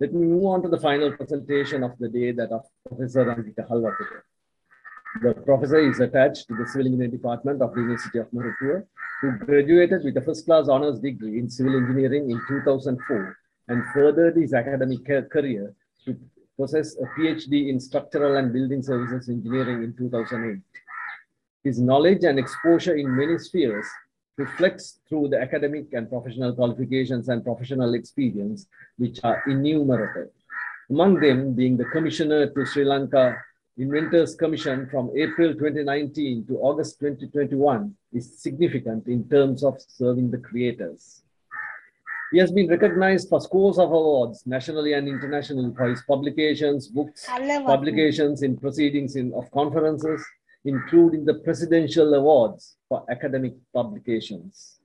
Let me move on to the final presentation of the day that of Professor Rangika Halwatura. The professor is attached to the Civil Engineering Department of the University of Moratuwa, who graduated with a first-class honors degree in civil engineering in 2004 and furthered his academic career to possess a PhD in structural and building services engineering in 2008. His knowledge and exposure in many spheres reflects through the academic and professional qualifications and professional experience, which are innumerable. Among them being the Commissioner to Sri Lanka Inventors Commission from April 2019 to August 2021 is significant in terms of serving the creators. He has been recognized for scores of awards nationally and internationally for his publications, books, publications in proceedings in, of conferences, including the Presidential Awards for Academic Publications.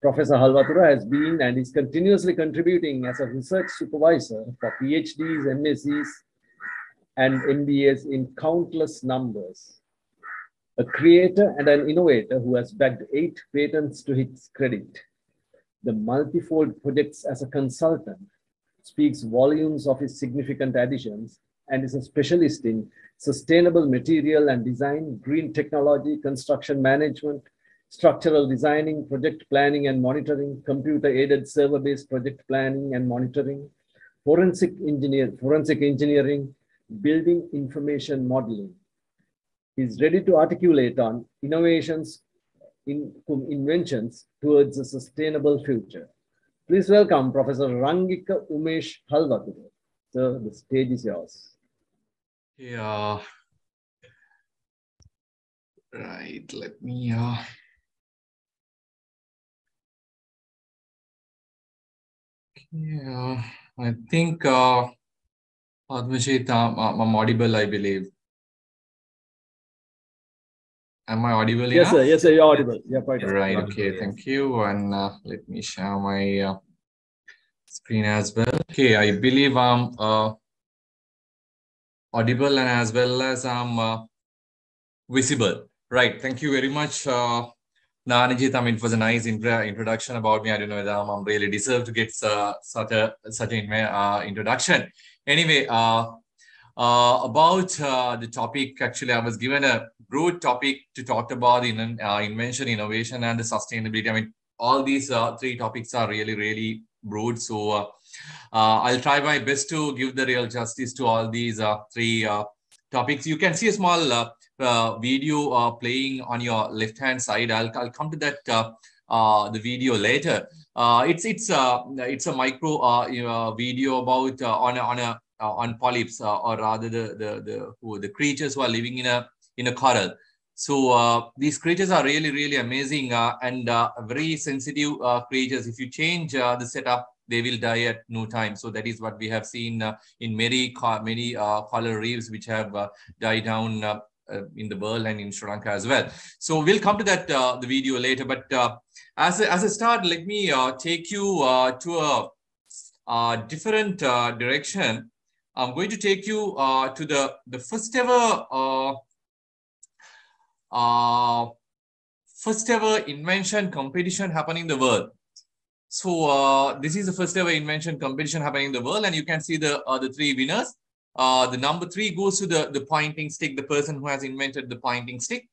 Professor Halwatura has been and is continuously contributing as a research supervisor for PhDs, MScs, and MBAs in countless numbers. A creator and an innovator who has bagged eight patents to his credit. The multifold projects as a consultant speaks volumes of his significant additions and is a specialist in sustainable material and design, green technology, construction management, structural designing, project planning and monitoring, computer-aided server-based project planning and monitoring, forensic engineer, forensic engineering, building information modeling. He's ready to articulate on innovations, in, inventions towards a sustainable future. Please welcome Professor Rangika Umesh Halwatura. Sir, the stage is yours. Yeah. Right, let me uh yeah, I think uh I'm, I'm audible, I believe. Am I audible? Yes, enough? sir. Yes, sir. You're audible. Yeah, quite right. Okay. Thank you. And uh, let me share my uh, screen as well. Okay. I believe I'm uh, audible and as well as I'm uh, visible. Right. Thank you very much, uh, Nanajit. I mean, it was a nice introduction about me. I don't know whether I'm, really deserve to get uh, such a such an uh, introduction. Anyway, uh, uh, about uh, the topic, actually, I was given a broad topic to talk about in invention, innovation, and the sustainability. I mean, all these three topics are really, really broad. So Uh, I'll try my best to give the real justice to all these uh, three uh, topics. You can see a small video playing on your left-hand side. I'll, I'll come to that uh, the video later. Uh, it's it's uh, it's a micro uh, you know, video about uh, on a, on a uh, on polyps or rather the the the who, the creatures who are living in a in a coral. So these creatures are really really amazing and very sensitive creatures. If you change the setup, they will die at no time. So that is what we have seen uh, in many many uh, coral reefs which have uh, died down uh, in the world and in Sri Lanka as well. So we'll come to that uh, the video later. But uh, as a, as a start, let me take you to a, different direction. I'm going to take you to the the first ever first ever invention competition happening in the world. So uh, this is the first ever invention competition happening in the world, and you can see the uh, the three winners. Uh, the number three goes to the, the pointing stick, the person who has invented the pointing stick.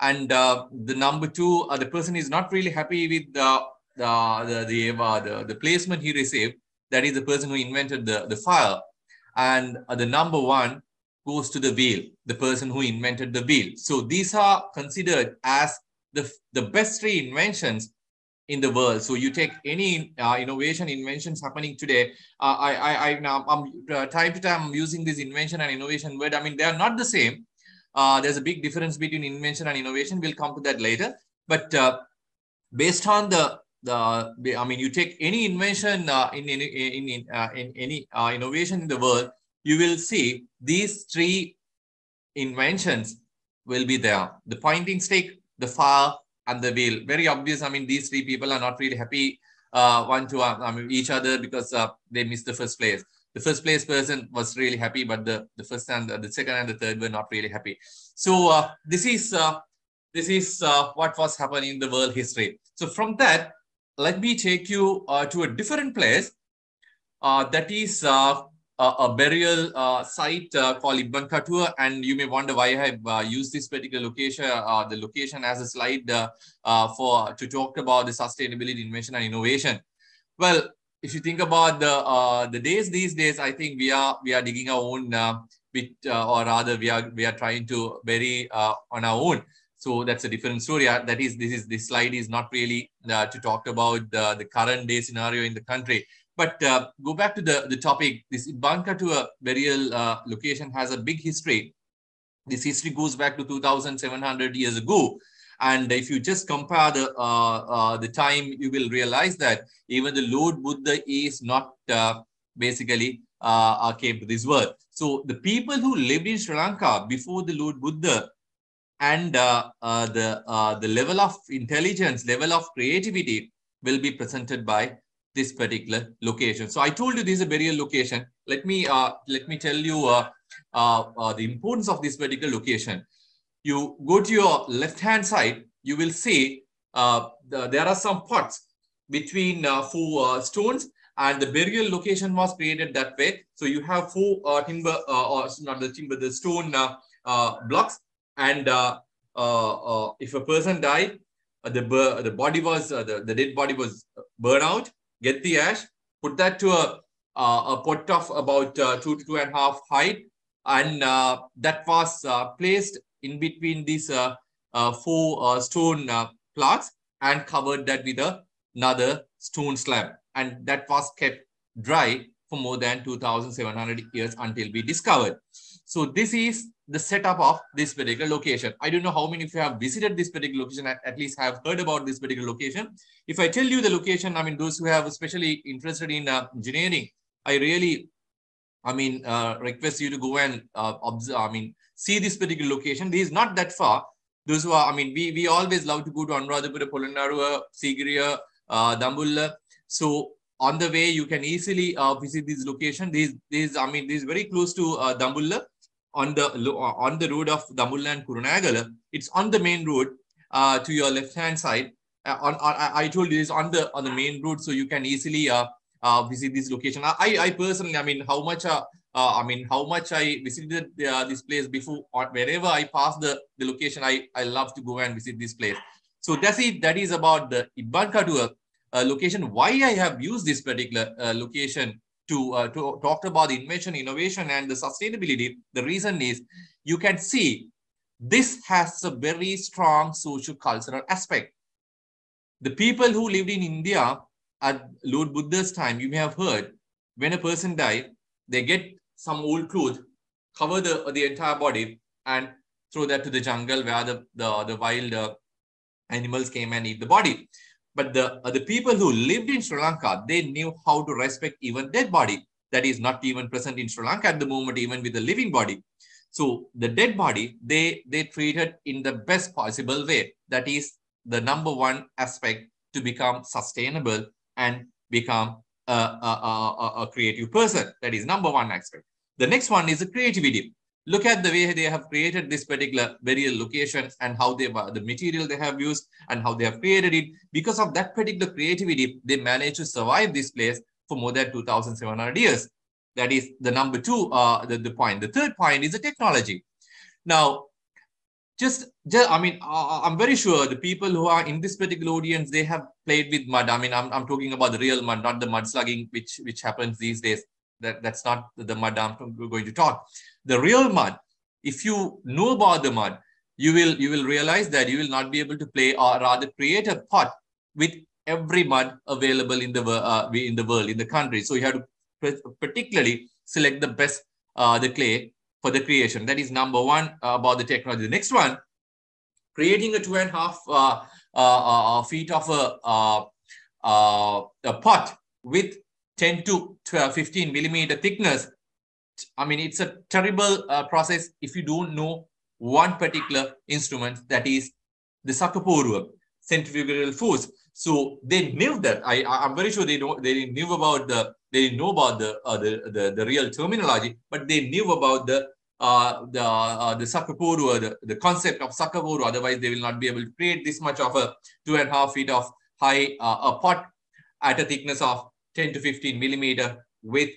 And uh, the number two, uh, the person is not really happy with the, the, the, the, uh, the, the, placement he received. That is the person who invented the, the file. And the number one goes to the wheel, the person who invented the wheel. So these are considered as the, the best three inventions in the world. So you take any uh, innovation inventions happening today. Uh, I, I, I now I'm uh, time to time I'm using this invention and innovation word. I mean, they are not the same. Uh, there's a big difference between invention and innovation. We'll come to that later. But uh, based on the the I mean, you take any invention uh, in in in in, in any innovation in the world, you will see these three inventions will be there: the pointing stick, the file, and the wheel. Very obvious. I mean, these three people are not really happy uh, one to uh, I mean, each other because uh, they missed the first place. The first place person was really happy, but the, the first and the, the second and the third were not really happy. So uh, this is uh, this is uh, what was happening in the world history. So from that, let me take you to a different place. uh, that is uh, a, burial uh, site uh, called Ibbankatuwa, and you may wonder why I have uh, used this particular location, uh, uh the location as a slide uh, uh, for to talk about the sustainability, invention, and innovation. Well, if you think about the the days these days, I think we are we are digging our own bit, or rather, we are we are trying to bury on our own. So that's a different story. That is, this is this slide is not really to talk about the current day scenario in the country but uh, go back to the, the topic. This Ibbankatuwa burial uh, location has a big history. This history goes back to 2,700 years ago. And if you just compare the uh, uh, the time, you will realize that even the Lord Buddha is not uh, basically uh, came to this world. So the people who lived in Sri Lanka before the Lord Buddha and the the level of intelligence, level of creativity will be presented by this particular location. So I told you this is a burial location. Let me uh, let me tell you uh, uh, uh, the importance of this particular location. You go to your left hand side, you will see uh, the, there are some pots between uh, four stones and the burial location was created that way. So you have four timber or not the timber, the stone blocks and if a person died, the the body was the, the dead body was burned out get the ash, put that to a, uh, a pot of about uh, two to two and a half height, and uh, that was uh, placed in between these uh, uh, four stone plaques and covered that with another stone slab. And that was kept dry for more than 2,700 years until we discovered. So this is the setup of this particular location. I don't know how many of you have visited this particular location, at, least have heard about this particular location. If I tell you the location, I mean, those who have especially interested in uh, engineering, I really, I mean, uh, request you to go and uh, observe, I mean, see this particular location. This is not that far. Those who are, I mean, we, we always love to go to Anuradhapura, Polonnaruwa, Sigiriya, uh, Dambulla. So on the way, you can easily uh, visit this location. This, this, I mean, this is very close to uh, Dambulla on the on the road of Dambulla and Kurunegala. It's on the main road uh, to your left hand side. Uh, on, on, I told you it's on the on the main road, so you can easily uh, uh, visit this location. I, I personally, I mean, how much uh, uh I mean, how much I visited this place before, or wherever I pass the, the location, I, I love to go and visit this place. So that's it. That is about the Katua uh, location. Why I have used this particular location to, uh, to talk about the invention, innovation, and the sustainability, the reason is you can see this has a very strong social cultural aspect. The people who lived in India at Lord Buddha's time, you may have heard, when a person died, they get some old clothes, cover the, the entire body, and throw that to the jungle where the, the, the wild uh, animals came and eat the body. But the, uh, the people who lived in Sri Lanka, they knew how to respect even dead body that is not even present in Sri Lanka at the moment, even with the living body. So the dead body, they, they treated in the best possible way. That is the number one aspect to become sustainable and become a, a, a, a creative person. That is number one aspect. The next one is the creativity look at the way they have created this particular burial location and how they the material they have used and how they have created it. Because of that particular creativity they managed to survive this place for more than 2700 years. That is the number two uh the, the point. The third point is the technology. Now just, just i mean uh, i'm very sure the people who are in this particular audience they have played with mud. I mean i'm, I'm talking about the real mud not the mud slugging which which happens these days. That, that's not the mud I'm going to talk. The real mud, if you know about the mud, you will you will realize that you will not be able to play or rather create a pot with every mud available in the uh, in the world in the country. So you have to particularly select the best uh, the clay for the creation. That is number one uh, about the technology. The next one, creating a two and a half uh, uh, uh feet of a, a pot with 10 to 12, 15 millimeter thickness. I mean, it's a terrible uh, process if you don't know one particular instrument that is the Sakaporuwa, centrifugal force. So they knew that. I, I'm very sure they know they knew about the they know about the uh, the, the, the real terminology, but they knew about the uh, the uh, the the, the concept of Sakaporuwa. Otherwise, they will not be able to create this much of a two and a half feet of high uh, a pot at a thickness of 10 to 15 millimeter with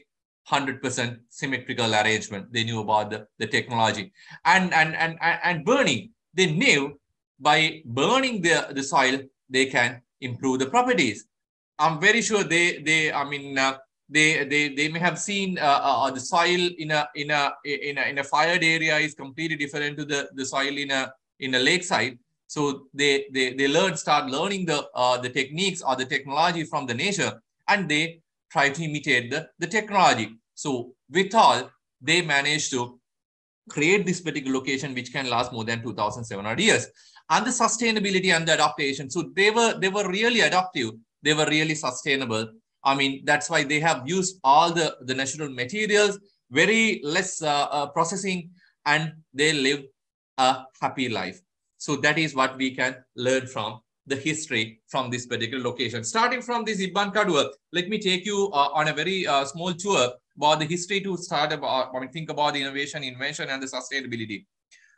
100% symmetrical arrangement. They knew about the, the technology. And, and, and, and burning, they knew by burning the, the soil, they can improve the properties. I'm very sure they, they I mean, uh, they, they, they may have seen uh, uh, the soil in a, in, a, in, a, in a fired area is completely different to the, the soil in a, in a lakeside. So they, they, they learn, start learning the, uh, the techniques or the technology from the nature and they try to imitate the, the technology. So with all, they managed to create this particular location which can last more than 2,700 years. And the sustainability and the adaptation. So they were they were really adaptive. They were really sustainable. I mean, that's why they have used all the, the natural materials, very less uh, uh, processing, and they live a happy life. So that is what we can learn from the history from this particular location. Starting from this Ibbankatuwa, let me take you uh, on a very uh, small tour about the history to start about, I mean, think about the innovation, invention, and the sustainability.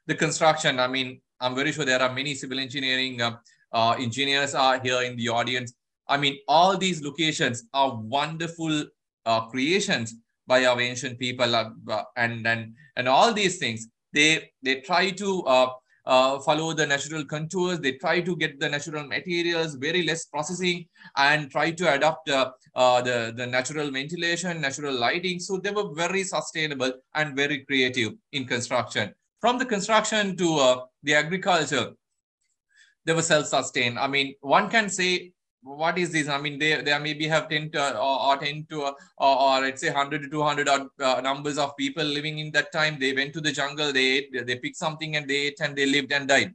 The construction, I mean, I'm very sure there are many civil engineering uh, uh engineers are here in the audience. I mean, all these locations are wonderful uh, creations by our ancient people uh, and, and, and all these things. They, they try to uh, follow the natural contours. They try to get the natural materials, very less processing, and try to adopt uh, uh, the, the natural ventilation, natural lighting. So they were very sustainable and very creative in construction. From the construction to uh, the agriculture, they were self-sustained. I mean, one can say what is this? I mean, they, they maybe have 10 to, or, or 10 to, or, or let's say 100 to 200 odd, uh, numbers of people living in that time. They went to the jungle, they ate, they picked something and they ate and they lived and died.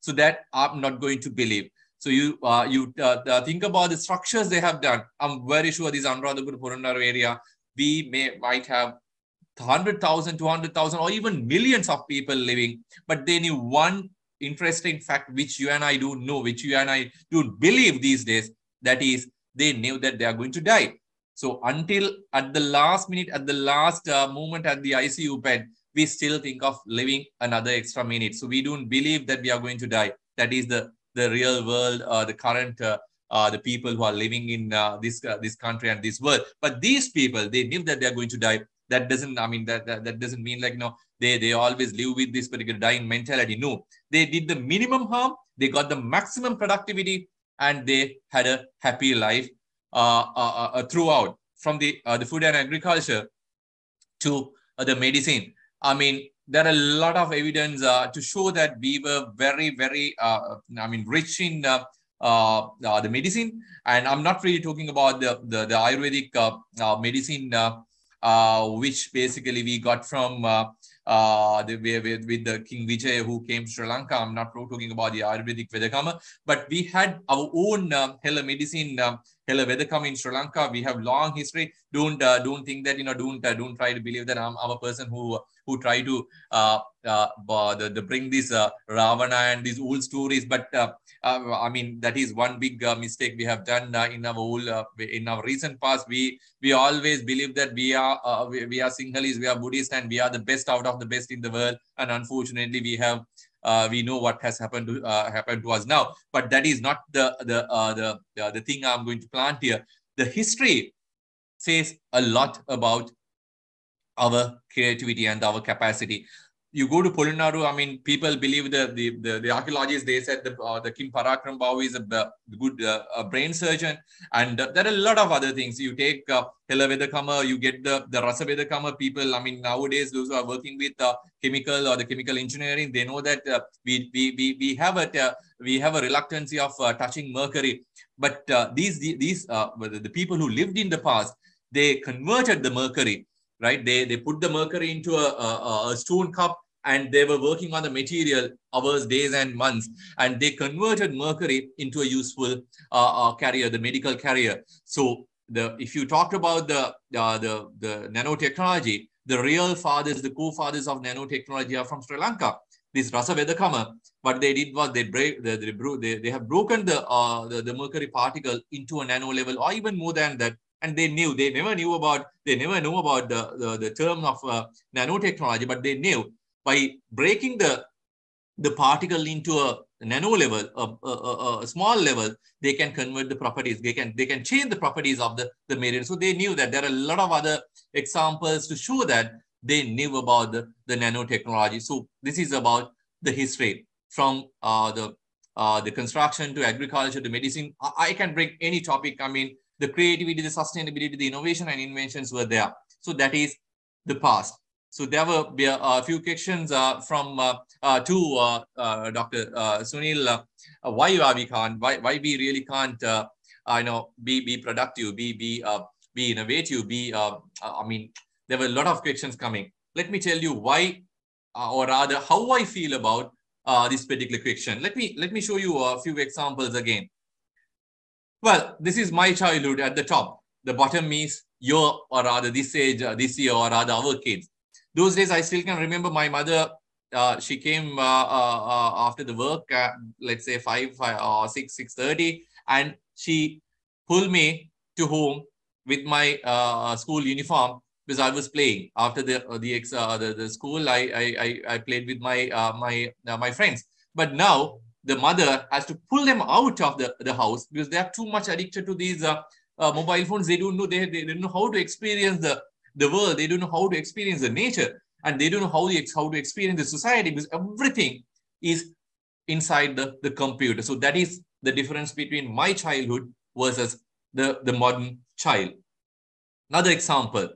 So that I'm not going to believe. So you uh, you uh, uh think about the structures they have done. I'm very sure this Anuradhapura Polonnaruwa area, we may might have 100,000, 200,000 or even millions of people living, but they knew one interesting fact which you and I don't know, which you and I don't believe these days, that is, they knew that they are going to die. So until at the last minute, at the last uh, moment at the ICU bed, we still think of living another extra minute. So we don't believe that we are going to die. That is the, the real world, uh, the current, uh, uh, the people who are living in uh, this, uh, this country and this world. But these people, they knew that they are going to die. That doesn't, I mean, that, that, that doesn't mean like, you know, they, they always live with this particular dying mentality. No, they did the minimum harm, they got the maximum productivity, and they had a happy life uh, uh, uh, uh throughout from the, uh, the food and agriculture to uh, the medicine. I mean, there are a lot of evidence to show that we were very, very, I mean, rich in the medicine. And I'm not really talking about the, the, the Ayurvedic medicine, which basically we got from uh, the, with, with the King Vijay who came to Sri Lanka. I'm not talking about the Ayurvedic Vedakama, but we had our own um, medicine, um, Hela Vedakama in Sri Lanka. We have long history. Don't uh, don't think that you know. Don't uh, don't try to believe that I'm, I'm a person who who try to uh, uh, the, the bring these uh, Ravana and these old stories. But uh, I mean, that is one big uh, mistake we have done in our old, in our recent past. We we always believe that we are we, we, are Sinhalese, we are Buddhist, and we are the best out of the best in the world. And unfortunately, we have uh, we know what has happened to uh, happened to us now. But that is not the the uh, the the thing I'm going to plant here. The history says a lot about our creativity and our capacity you go to Polonnaruwa, I mean, people believe the the, the, the archaeologists, they said the, uh, the King Parakramabahu is a, a good uh, a brain surgeon. And uh, there are a lot of other things. You take uh, Hela you get the, the Rasa Vedakama people. I mean, nowadays, those who are working with uh, chemical or the chemical engineering, they know that uh, we, we, we, we have a, uh, we have a reluctancy of uh, touching mercury. But these, these the people who lived in the past, they converted the mercury right? They, they put the mercury into a, a, a stone cup and they were working on the material hours, days, and months, and they converted mercury into a useful uh, uh, carrier, the medical carrier. So the if you talked about the uh, the the nanotechnology, the real fathers, the co-fathers of nanotechnology are from Sri Lanka. This Rasa Vedakama, what they did was they break they, they, they, they have broken the, uh, the the mercury particle into a nano level or even more than that and they knew they never knew about they never knew about the the, the term of uh, nanotechnology but they knew by breaking the the particle into a nano level, a, a, a, small level, they can convert the properties. They can they can change the properties of the, the material. So they knew that there are a lot of other examples to show that they knew about the, the nanotechnology. So this is about the history from uh, the uh, the construction to agriculture to medicine. I, I can bring any topic. I mean, the creativity, the sustainability, the innovation and inventions were there. So that is the past. So there were a few questions uh, from uh, uh, to uh, uh, Dr. Uh, Sunil. why we can't? Why why we really can't? I know be be productive, be be be innovative, be. I mean, there were a lot of questions coming. Let me tell you why, or rather, how I feel about this particular question. Let me let me show you a few examples again. Well, this is my childhood at the top. The bottom is your, or rather this age, uh, this year, or rather our kids. Those days, I still can remember my mother. Uh, she came uh, uh, uh after the work, let's say five, five or six, six thirty, and she pulled me to home with my school uniform because I was playing after the the, the, the school. I, I I played with my my my friends. But now the mother has to pull them out of the, the house because they are too much addicted to these uh, uh, mobile phones. They don't know they, they don't know how to experience the, the world. They don't know how to experience the nature, and they don't know how, the, how to experience the society because everything is inside the, the computer. So that is the difference between my childhood versus the, the modern child. Another example.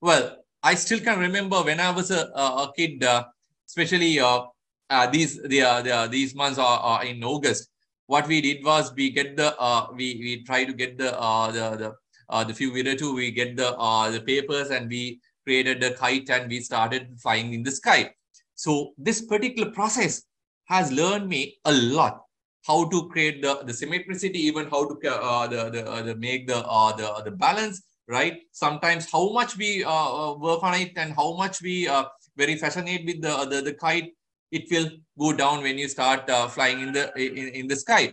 Well, I still can remember when I was a, a kid, uh, especially uh, uh, these the, uh, the, these months are, are, in August. What we did was we get the uh, we we try to get the uh, the the uh, the few video two we get the uh, the papers and we created the kite and we started flying in the sky. So this particular process has learned me a lot how to create the, the symmetricity, even how to uh, the, the, uh, the make the, uh, the, the balance, right? Sometimes how much we uh, work on it and how much we uh, very fascinate with the, the, the kite it will go down when you start uh, flying in the in, in the sky.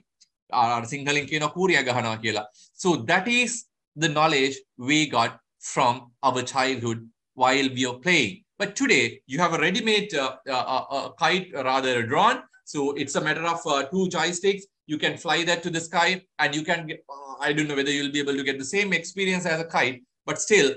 So that is the knowledge we got from our childhood while we are playing. But today you have a ready-made uh, uh, uh kite, rather a drone. So it's a matter of uh, two joysticks. You can fly that to the sky and you can get, uh, I don't know whether you'll be able to get the same experience as a kite, but still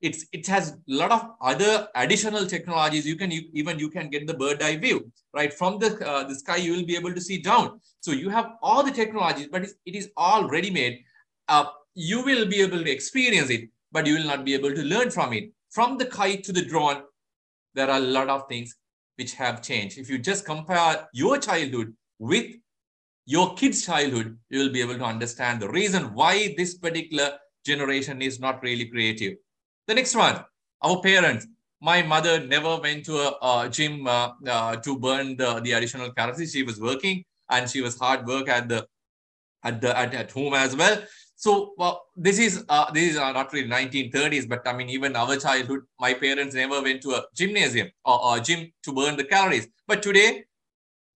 it's it has a lot of other additional technologies you can you, even you can get the bird eye view right from the uh, the sky you will be able to see down so you have all the technologies but it is all ready made uh, you will be able to experience it but you will not be able to learn from it from the kite to the drone there are a lot of things which have changed if you just compare your childhood with your kids childhood you will be able to understand the reason why this particular generation is not really creative the next one, our parents. My mother never went to a, gym uh, uh, to burn the, the additional calories. She was working and she was hard work at the at the at, at home as well. So well, this is uh, this is uh, not really 1930s, but I mean even our childhood, my parents never went to a gymnasium or, or gym to burn the calories. But today,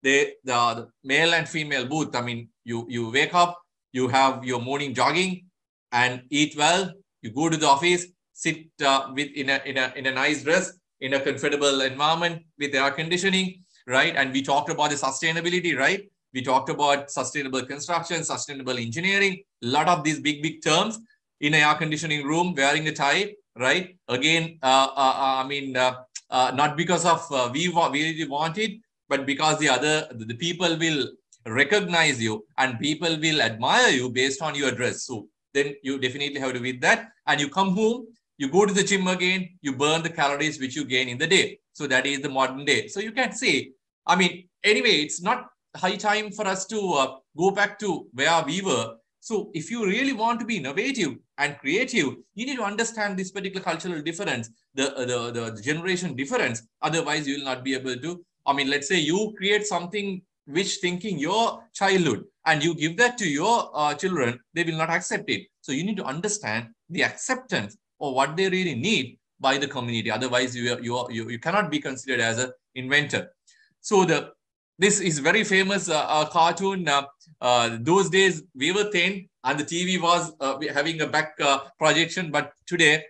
they the, the male and female both. I mean, you you wake up, you have your morning jogging, and eat well. You go to the office, sit uh, with in a, in a in a nice dress in a comfortable environment with air conditioning, right? And we talked about the sustainability, right? We talked about sustainable construction, sustainable engineering, a lot of these big, big terms in an air conditioning room, wearing a tie, right? Again, uh, uh, uh I mean, uh, uh, not because of we, wa- we really want it, but because the other, the people will recognize you and people will admire you based on your dress. So then you definitely have to with that. And you come home you go to the gym again, you burn the calories which you gain in the day. So that is the modern day. So you can say, I mean, anyway, it's not high time for us to uh, go back to where we were. So if you really want to be innovative and creative, you need to understand this particular cultural difference, the, uh, the, the generation difference. Otherwise, you will not be able to. I mean, let's say you create something which thinking your childhood and you give that to your uh, children, they will not accept it. So you need to understand the acceptance or what they really need by the community. Otherwise, you, are, you, you, you cannot be considered as an inventor. So the this is very famous uh, uh, cartoon. Uh, uh those days we were thin and the TV was uh, having a back uh, projection, but today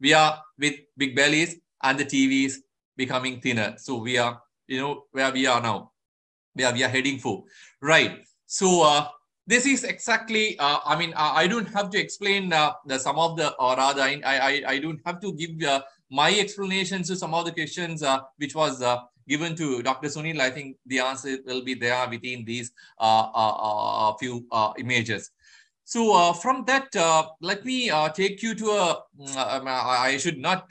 we are with big bellies and the TV is becoming thinner. So we are, you know, where we are now. we are, we are heading for. Right. So uh, this is exactly, uh, I mean, I, I, don't have to explain the, some of the, or rather, I, I, I don't have to give my explanations to some of the questions which was given to Dr. Sunil. I think the answer will be there within these uh, few images. So from that, let me take you to a. Mm, I should not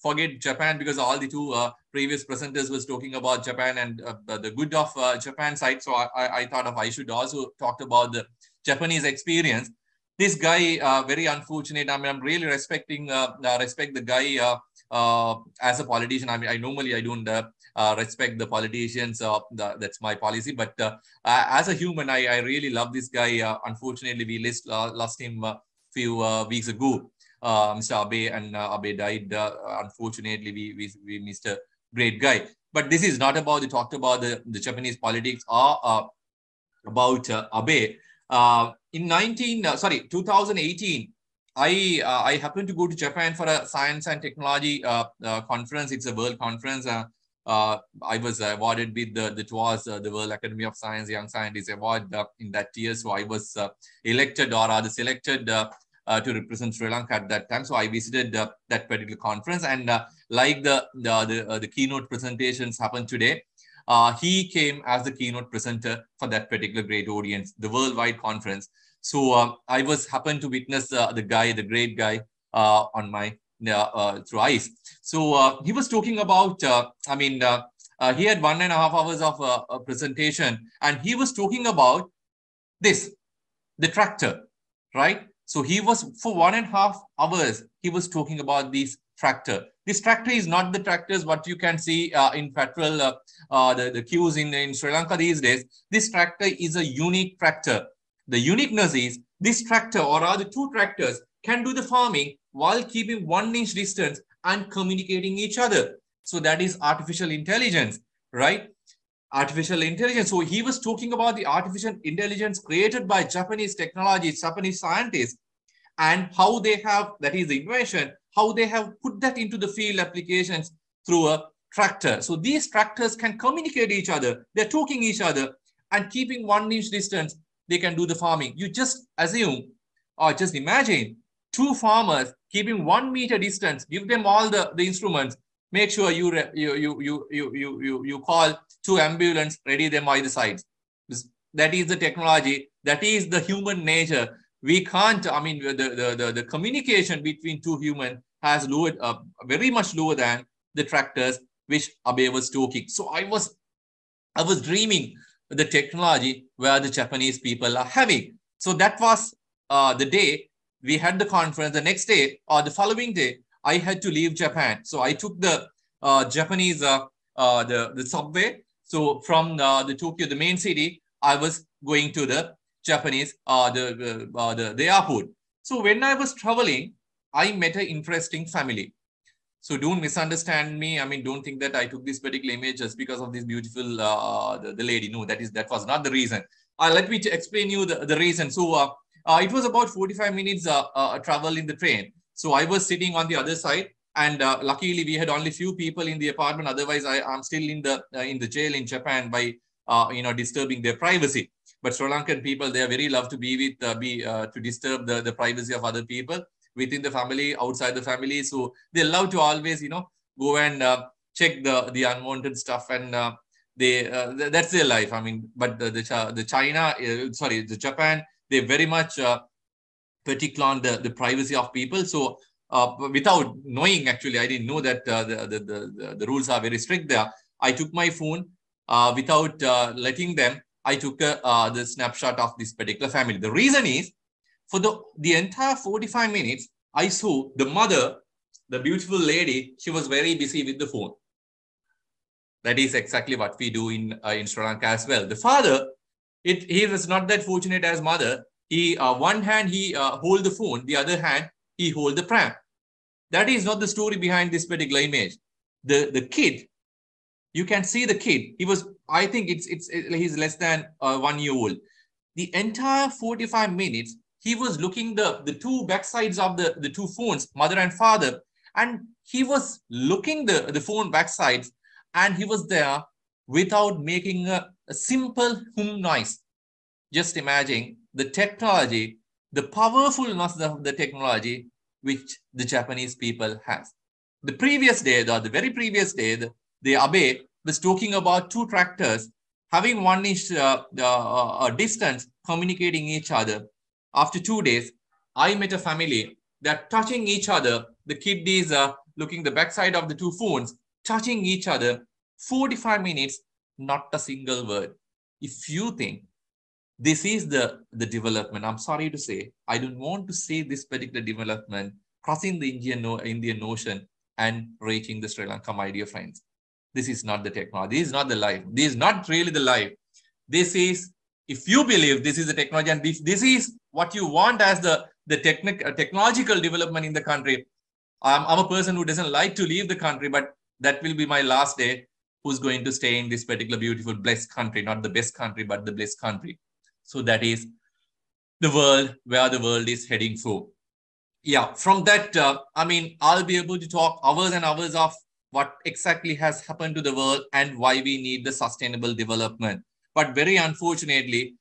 forget Japan because all the two uh, previous presenters was talking about Japan and uh, the good of uh, Japan side. So I, I, thought of I should also talk about the Japanese experience. This guy, uh, very unfortunate. I mean, I'm really respecting uh, uh, respect the guy as a politician. I mean, I normally I don't respect the politicians. The, that's my policy. But as a human, I, I really love this guy. unfortunately, we lost, lost him a few weeks ago uh, Mr. Abe, and uh, Abe died. Uh, unfortunately, we, we, we missed a great guy. But this is not about the talked about the, the Japanese politics or uh, about uh, Abe. Uh, in 19, uh, sorry, 2018, I uh, I happened to go to Japan for a science and technology uh, uh, conference. It's a world conference. Uh, I was awarded with the the TWAS, uh, the World Academy of Science Young Scientist Award uh, in that year. So I was elected or rather selected uh, to represent Sri Lanka at that time. So I visited uh, that particular conference and uh, like the, the, the, the, keynote presentations happened today, he came as the keynote presenter for that particular great audience, the worldwide conference. So uh, I was happened to witness the guy, the great guy on my through eyes. So he was talking about, I mean, he had one and a half hours of a presentation and he was talking about this, the tractor, right? So he was for one and a half hours, he was talking about this tractor. This tractor is not the tractors what you can see uh, in petrol, uh, uh, the, the queues in, in Sri Lanka these days. This tractor is a unique tractor. The uniqueness is this tractor or rather two tractors can do the farming while keeping one inch distance and communicating each other. So that is artificial intelligence, right? artificial intelligence. So he was talking about the artificial intelligence created by Japanese technology, Japanese scientists, and how they have, that is the invention, how they have put that into the field applications through a tractor. So these tractors can communicate each other. They're talking each other and keeping one inch distance, they can do the farming. You just assume or just imagine two farmers keeping one meter distance, give them all the, the instruments, make sure you, you, you, you, you, you, you call two ambulance, ready them by the sides. That is the technology. That is the human nature. We can't, I mean, the, the, the, the communication between two humans has lowered, uh, very much lower than the tractors which Abe was talking. So I was, I was dreaming the technology where the Japanese people are having. So that was uh, the day we had the conference. The next day or the following day, I had to leave Japan. So I took the uh, Japanese uh, uh, the the subway. So from uh, the Tokyo, the main city, I was going to the Japanese uh, the uh, the the airport. So when I was traveling, I met an interesting family. So don't misunderstand me. I mean, don't think that I took this particular image just because of this beautiful the, the lady. No, that is that was not the reason. Let me explain you the, the reason. So it was about 45 minutes uh, uh, travel in the train. So I was sitting on the other side, and uh, luckily we had only few people in the apartment. Otherwise, I am still in the uh, in the jail in Japan by uh, you know disturbing their privacy. But Sri Lankan people, they are very love to be with uh, be uh, to disturb the, the privacy of other people within the family, outside the family. So they love to always you know go and uh, check the the unwanted stuff and they that's their life. I mean, but the the, the China, sorry, the Japan, they very much particular on the, the privacy of people. So uh, without knowing, actually, I didn't know that uh, the, the, the, the, rules are very strict there. I took my phone uh, without uh, letting them. I took uh, the snapshot of this particular family. The reason is for the, the entire 45 minutes, I saw the mother, the beautiful lady, she was very busy with the phone. That is exactly what we do in, uh, in Sri Lanka as well. The father, it, he was not that fortunate as mother. He uh, one hand he uh, hold the phone the other hand he hold the pram. That is not the story behind this particular image. The the kid you can see the kid. He was i think it's it's he's less than uh, one year old. The entire 45 minutes he was looking the the two backsides of the the two phones mother and father and he was looking the the phone backsides and he was there without making a, a simple hum noise. Just imagine the technology, the powerfulness of the technology which the Japanese people has. The previous day, the, the very previous day, the, the Abe was talking about two tractors having one inch uh, uh, distance communicating each other. After two days, I met a family that touching each other. The kid is uh, looking the backside of the two phones, touching each other 45 minutes, not a single word. If you think this is the, the development, I'm sorry to say, I don't want to say this particular development crossing the Indian, Indian Ocean and reaching the Sri Lanka, my dear friends. This is not the technology. This is not the life. This is not really the life. This is, if you believe this is the technology and this, this is what you want as the, the technic, uh, technological development in the country. I'm, I'm a person who doesn't like to leave the country, but that will be my last day who's going to stay in this particular beautiful, blessed country, not the best country, but the blessed country. So that is the world where the world is heading for. Yeah, from that, uh, I mean, I'll be able to talk hours and hours of what exactly has happened to the world and why we need the sustainable development. But very unfortunately,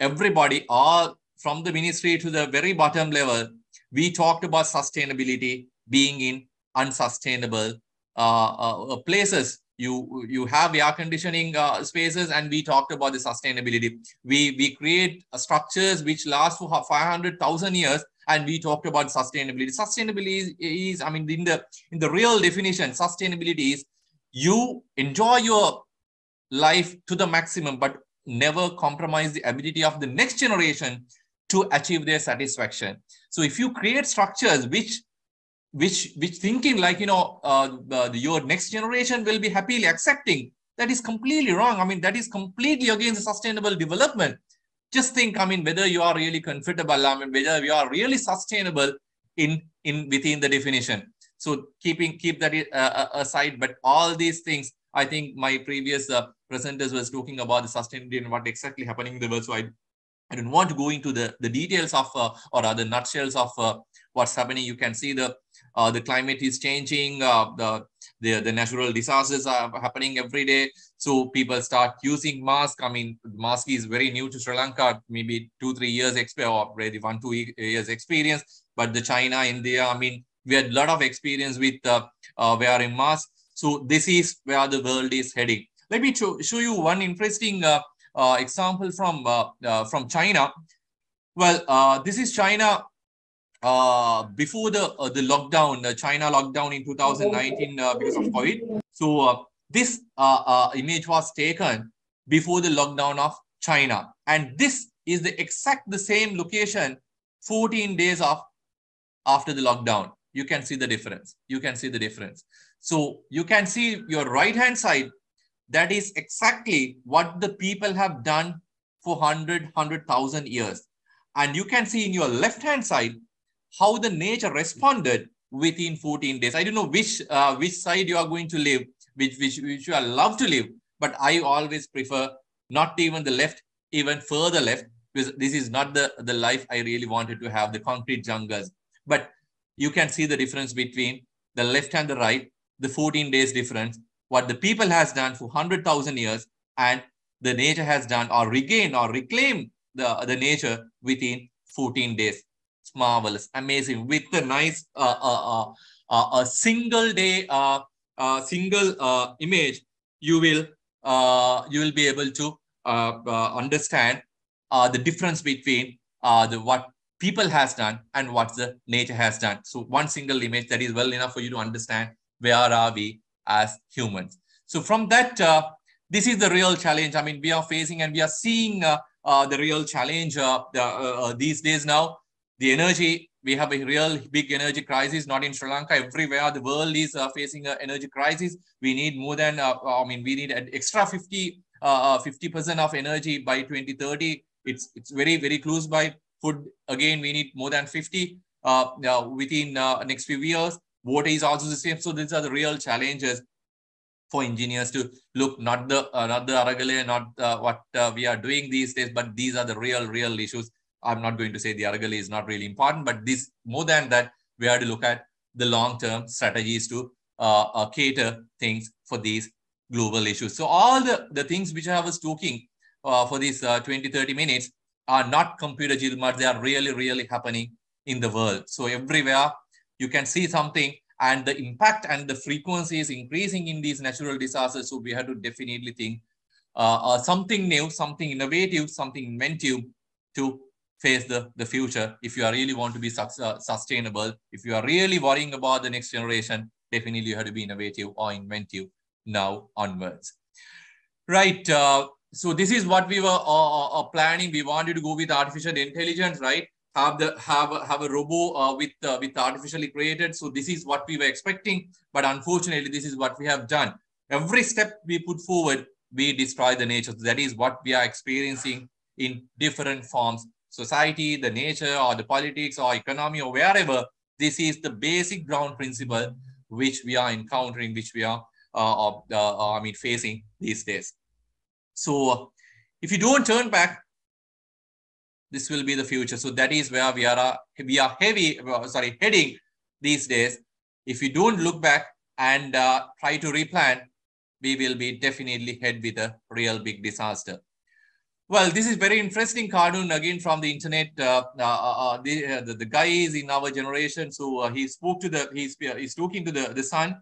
everybody, all from the ministry to the very bottom level, we talked about sustainability being in unsustainable uh, uh, places. You, you have air conditioning uh, spaces and we talked about the sustainability. We, we create structures which last for 500,000 years and we talked about sustainability. Sustainability is, is, I mean, in the in the real definition, sustainability is you enjoy your life to the maximum, but never compromise the ability of the next generation to achieve their satisfaction. So if you create structures which which which thinking like you know uh, your next generation will be happily accepting that is completely wrong i mean that is completely against sustainable development just think, I mean, whether you are really comfortable, I mean, whether you are really sustainable in, in within the definition. So keeping keep that uh, uh, aside, but all these things, I think my previous uh, presenters was talking about the sustainability and what exactly happening in the world. So I, I don't want to go into the, the details of uh, or other nutshells of uh, what's happening. You can see the uh, the climate is changing, uh, the, the, the natural disasters are happening every day. So people start using mask. I mean, mask is very new to Sri Lanka, maybe two, three years experience or one, two years experience. But the China, India, I mean, we had a lot of experience with uh, uh, wearing mask. So this is where the world is heading. Let me show, you one interesting uh, uh, example from uh, uh, from China. Well, this is China uh, before the uh, the lockdown, the China lockdown in 2019 uh, because of COVID. So uh, this uh, image was taken before the lockdown of China, and this is the exact the same location 14 days of after the lockdown. You can see the difference. You can see the difference. So you can see your right hand side. That is exactly what the people have done for 100, 100,000 years. And you can see in your left hand side how the nature responded within 14 days. I don't know which uh, which side you are going to live, which, which, which you are love to live, but I always prefer not even the left, even further left, because this is not the, the life I really wanted to have, the concrete jungles. But you can see the difference between the left and the right, the 14 days difference, what the people has done for 100,000 years, and the nature has done or regained or reclaimed the, the nature within 14 days marvelous, amazing, with a nice uh, uh, uh, uh, a single day, uh, uh, single uh, image, you will uh, you will be able to uh, uh, understand uh, the difference between uh, the what people has done and what the nature has done. So one single image that is well enough for you to understand where are we as humans. So from that, uh, this is the real challenge. I mean, we are facing and we are seeing uh, uh, the real challenge uh, uh, these days now the energy, we have a real big energy crisis, not in Sri Lanka, everywhere the world is uh, facing an energy crisis. We need more than, uh, I mean, we need an extra 50, 50% uh, of energy by 2030. It's, it's very, very close by food. Again, we need more than 50 uh, within uh, next few years. Water is also the same. So these are the real challenges for engineers to look not the uh, not the Aragale, not uh, what uh, we are doing these days, but these are the real real issues I'm not going to say the Aragali is not really important, but this more than that, we have to look at the long-term strategies to uh, uh, cater things for these global issues. So all the, the things which I was talking uh, for these uh, 20, 30 minutes are not computer but they are really, really happening in the world. So everywhere you can see something and the impact and the frequency is increasing in these natural disasters. So we have to definitely think uh, uh, something new, something innovative, something inventive to face the, the future. If you are really want to be uh, sustainable, if you are really worrying about the next generation, definitely you have to be innovative or inventive now onwards. Right. Uh, so this is what we were uh, uh, planning. We wanted to go with artificial intelligence, right? Have the have have a robo uh, with uh, with artificially created. So this is what we were expecting, but unfortunately, this is what we have done. Every step we put forward, we destroy the nature. That is what we are experiencing in different forms: society, the nature, or the politics, or economy, or wherever. This is the basic ground principle which we are encountering, which we are, uh, uh, I mean, facing these days. So if you don't turn back, this will be the future. So that is where we are, uh, we are heavy, uh, sorry, heading these days. If you don't look back and uh, try to replan, we will be definitely head with a real big disaster. Well, this is very interesting cartoon again from the internet. Uh, uh, uh, the, uh, the, the guy is in our generation, so uh, he spoke to the he's he's talking to the the son.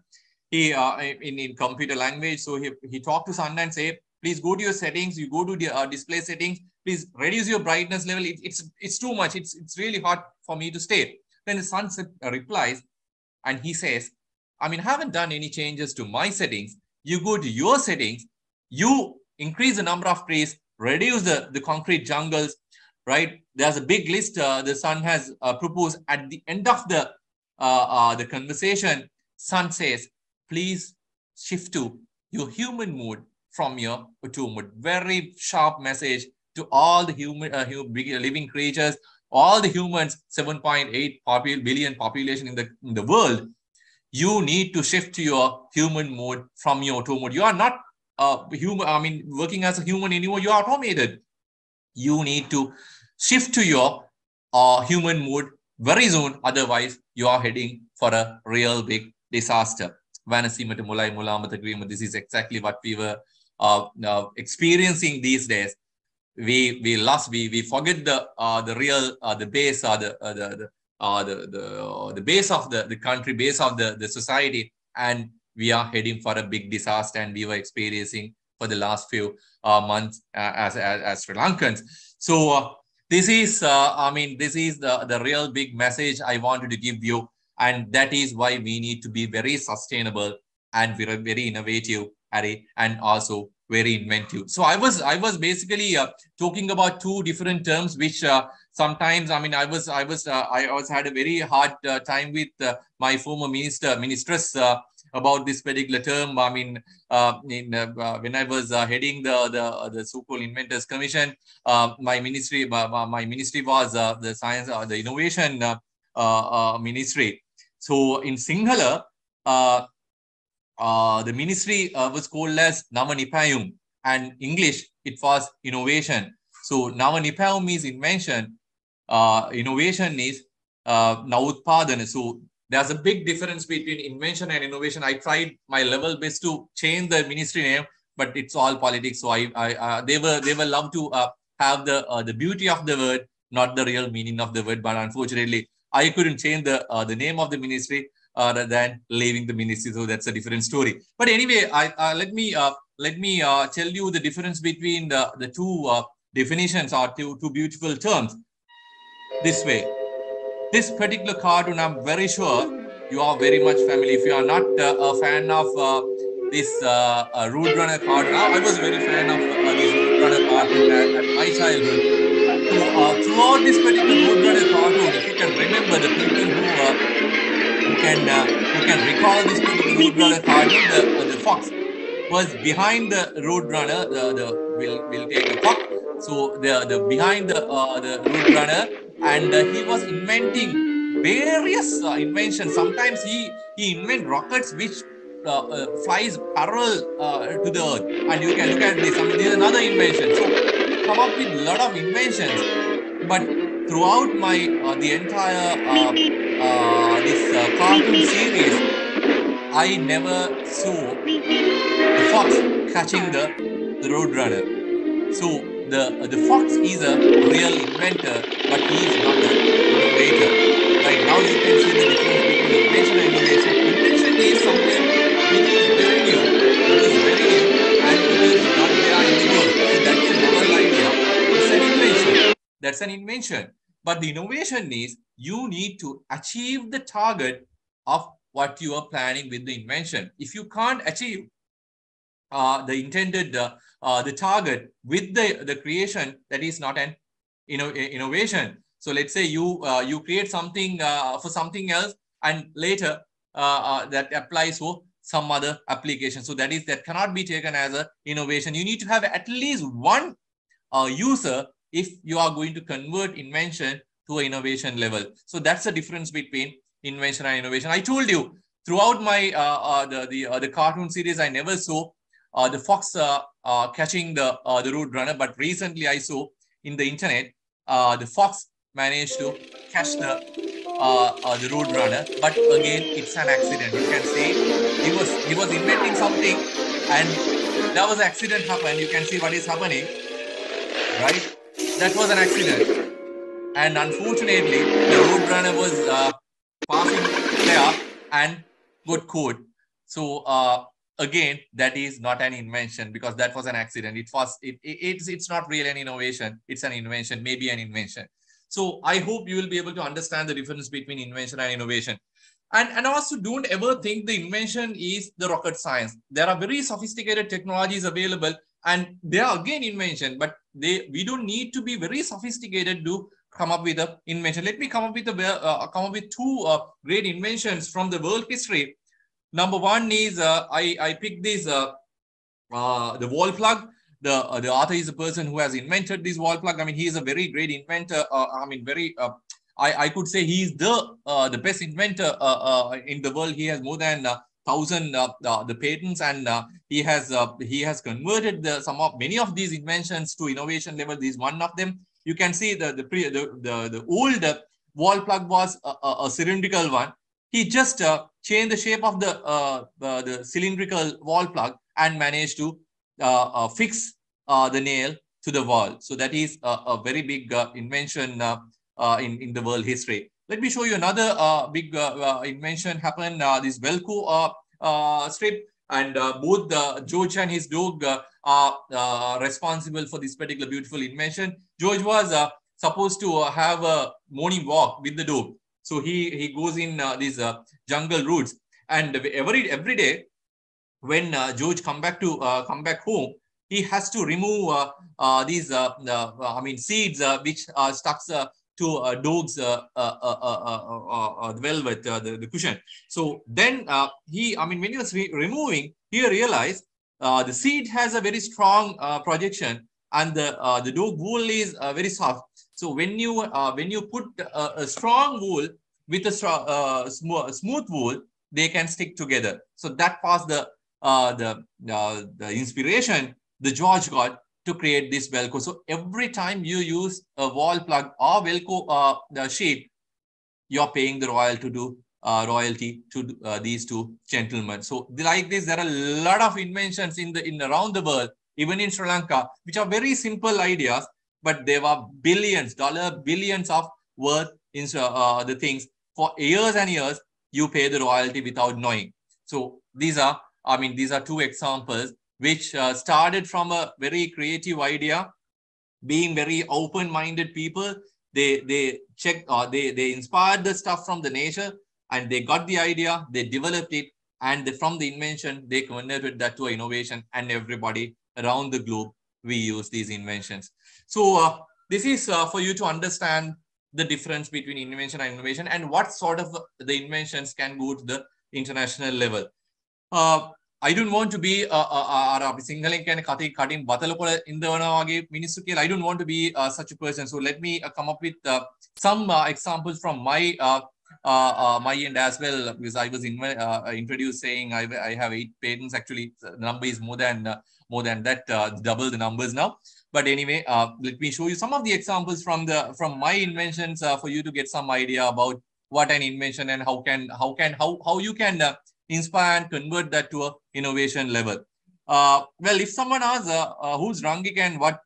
He uh, in in computer language, so he he talked to son and say, please go to your settings. You go to the display settings. Please reduce your brightness level. It, it's it's too much. It's it's really hard for me to stay. Then the son replies, and he says, I mean, I haven't done any changes to my settings. You go to your settings. You increase the number of trees reduce the, the concrete jungles, right? There's a big list uh, the son has uh, proposed at the end of the uh, uh, the conversation. Son says, please shift to your human mood from your auto mode. Very sharp message to all the human, uh, living creatures, all the humans, 7.8 popul billion population in the, in the world. You need to shift to your human mode from your auto mode. You are not uh, human, I mean, working as a human anymore, you're automated. You need to shift to your uh, human mode very soon. Otherwise, you are heading for a real big disaster. This is exactly what we were uh, uh, experiencing these days. We we lost we we forget the uh, the real uh, the base or the uh, the the, uh, the the, uh, the base of the the country base of the the society and we are heading for a big disaster and we were experiencing for the last few uh, months uh, as, as, as, Sri Lankans. So uh, this is, uh, I mean, this is the, the real big message I wanted to give you. And that is why we need to be very sustainable and very, very innovative and also very inventive. So I was I was basically uh, talking about two different terms, which uh, sometimes I mean I was I was uh, I was had a very hard uh, time with my former minister ministress about this particular term. I mean, uh, in, uh, uh when I was uh, heading the the uh, the so-called Inventors Commission, uh, my ministry my ministry was the science the innovation ministry. So in Sinhala, the ministry was called as Namanipayum, and English it was innovation. So Namanipayum means invention. innovation is uh, Nautpadana. So there's a big difference between invention and innovation. I tried my level best to change the ministry name, but it's all politics. So I, I uh, they were they were love to uh, have the uh, the beauty of the word, not the real meaning of the word. But unfortunately, I couldn't change the uh, the name of the ministry uh, rather than leaving the ministry. So that's a different story. But anyway, I uh, let me let me tell you the difference between the the two definitions or two two beautiful terms. This way this particular cartoon, I'm very sure you are very much familiar. If you are not uh, a fan of uh, this uh, uh, Roadrunner cartoon, I was very fan of uh, this Roadrunner cartoon at, at my childhood. So, uh, throughout this particular Roadrunner cartoon, if you can remember the people who, uh, who can uh, who can recall this particular Roadrunner cartoon, the, the fox was behind the Roadrunner. The, the will will take a fox. So the the behind the uh, the Roadrunner and uh, he was inventing various uh, inventions. Sometimes he he invent rockets which uh, uh flies parallel uh, to the earth, and you can look at this. I mean, this is another invention. So come up with a lot of inventions, but throughout my the entire this cartoon series, I never saw the fox catching the, the roadrunner. So the the fox is a real inventor, but he is not an innovator. Right now, you can see the difference between invention and innovation. Invention is something which is very new. It is very new, and it is not there in the world. So that's a idea. It's an invention. That's an invention. But the innovation is you need to achieve the target of what you are planning with the invention. If you can't achieve uh, the intended uh, uh, the target with the the creation that is not an you know innovation. So let's say you uh, you create something uh, for something else and later uh, that applies for some other application. So that is that cannot be taken as a innovation. You need to have at least one user if you are going to convert invention to an innovation level. So that's the difference between invention and innovation i told you throughout my the the, the cartoon series i never saw uh, the fox uh, uh, catching the uh, the road runner. But recently, I saw in the internet the fox managed to catch the the road runner. But again, it's an accident. You can see he was he was inventing something, and that was an accident happened. You can see what is happening, right? That was an accident, and unfortunately, the road runner was passing there and good code. So uh, again that is not an invention because that was an accident. It was it, it, it's it's not really an innovation. It's an invention maybe an invention. So i hope you will be able to understand the difference between invention and innovation. And and also don't ever think the invention is the rocket science. There are very sophisticated technologies available and they are again invention but they we don't need to be very sophisticated to come up with a invention let me come up with a uh, come up with two uh, great inventions from the world history Number one is uh, I, I picked this, uh, uh, the wall plug. The, uh, the Artur is a person who has invented this wall plug. I mean, he is a very great inventor. Uh, I mean, very, uh, I, I could say he is the, the best inventor in the world. He has more than thousand uh, uh, the patents and uh, he has he has converted the some of many of these inventions to innovation level this is one of them you can see the the pre, the, the, the old wall plug was a, a, a cylindrical one he just uh, changed the shape of the, uh, uh, the cylindrical wall plug and managed to uh, uh, fix uh, the nail to the wall. So that is a, a very big invention in, in the world history. Let me show you another big invention happened, this Velcro strip and both George and his dog are responsible for this particular beautiful invention. George was uh, supposed to uh, have a morning walk with the dog so he he goes in uh, these uh, jungle routes, and every every day when uh, George come back to uh, come back home, he has to remove uh, uh, these uh, I mean seeds which are stuck to uh, dog's velvet the, the cushion. So then he I mean when he was re removing, he realized the seed has a very strong projection and the the dog wool is very soft so when you uh, when you put a, a strong wool with a strong, uh, smooth, smooth wool, they can stick together. So that was the uh, the uh, the inspiration the George got to create this Velcro. So every time you use a wall plug or Velcro uh, the sheet, you're paying the royalty to uh, royalty to uh, these two gentlemen. So like this, there are a lot of inventions in the in around the world, even in Sri Lanka, which are very simple ideas, but there were billions, dollar billions of worth in uh, the things. For years and years, you pay the royalty without knowing. So these are, I mean, these are two examples which uh, started from a very creative idea, being very open-minded people. They they checked or uh, they they inspired the stuff from the nature and they got the idea, they developed it, and from the invention they converted that to innovation. And everybody around the globe we use these inventions. So uh, this is uh, for you to understand the difference between invention and innovation and what sort of the inventions can go to the international level. Uh, I don't want to be අර අපි සිංහලෙන් කියන්නේ කටින් කටින් බතලකොළ ඉඳවනවා වගේ මිනිස්සු කියලා I don't want to be uh, such a person so let me uh, come up with uh, some uh, examples from my uh, uh, uh, my end as well because I was in, uh, introduced saying I, I have eight patents actually the number is more than uh, more than that uh, double the numbers now but anyway, uh, let me show you some of the examples from the from my inventions uh, for you to get some idea about what an invention and how can how can how how you can inspire and convert that to a innovation level. Uh, well, if someone asks uh, uh, who's Rangika and what